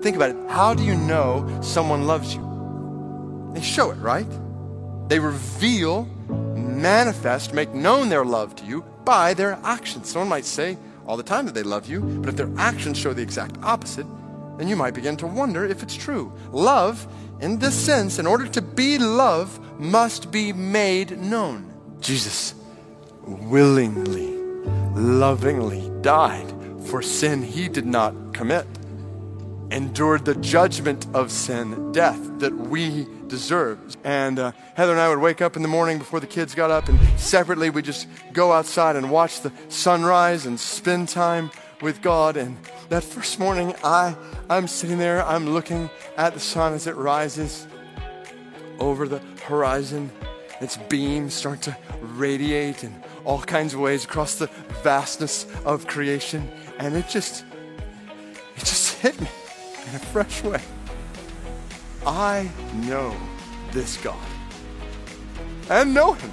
Think about it. How do you know someone loves you? They show it, right? They reveal, manifest, make known their love to you by their actions. Someone might say all the time that they love you, but if their actions show the exact opposite, then you might begin to wonder if it's true. Love, in this sense, in order to be love, must be made known. Jesus willingly, lovingly died for sin he did not commit, endured the judgment of sin, death, that we deserve. And uh, Heather and I would wake up in the morning before the kids got up, and separately we just go outside and watch the sunrise and spend time with God. And that first morning, I, I'm sitting there, I'm looking at the sun as it rises over the horizon. Its beams start to radiate in all kinds of ways across the vastness of creation. And it just, it just hit me in a fresh way. I know this God. and know him.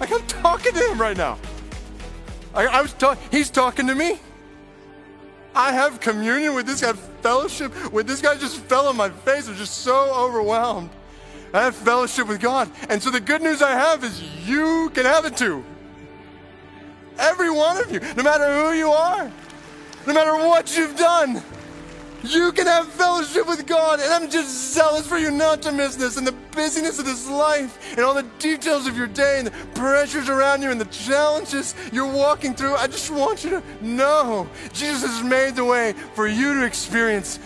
Like I'm talking to him right now. I, I was talking, he's talking to me. I have communion with this guy, fellowship with this guy just fell on my face. I was just so overwhelmed. I have fellowship with God. And so the good news I have is you can have it too. Every one of you, no matter who you are, no matter what you've done, you can have fellowship with God. And I'm just zealous for you not to miss this and the busyness of this life and all the details of your day and the pressures around you and the challenges you're walking through. I just want you to know Jesus has made the way for you to experience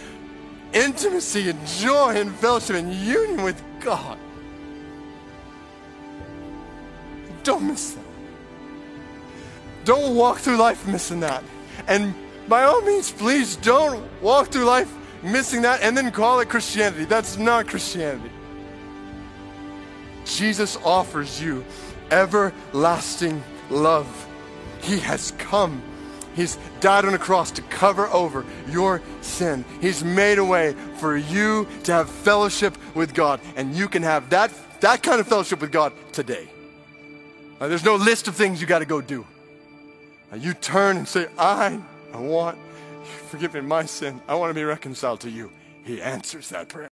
intimacy and joy and fellowship and union with God. Don't miss that. Don't walk through life missing that. And by all means, please don't walk through life missing that and then call it Christianity. That's not Christianity. Jesus offers you everlasting love. He has come. He's died on a cross to cover over your sin. He's made a way for you to have fellowship with God, and you can have that, that kind of fellowship with God today. Now, there's no list of things you got to go do. Now, you turn and say, I I want, forgive me my sin. I want to be reconciled to you. He answers that prayer.